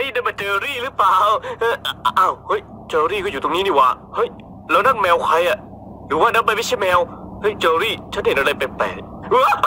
ฮ้ยนั่นมันเจอรี่หรือเปล่าเอออ้าวเฮ้ยเจอรี่ก็อยู่ตรงนี้นี่หว่าเฮ้ยแล้วนั่นแมวใครอะหรือว่านั่นมันไม่ใช่แมวเฮ้ยเจอรี่ฉันเห็นอะไรแปลกๆ